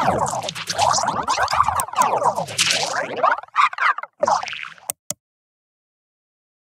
Tchau.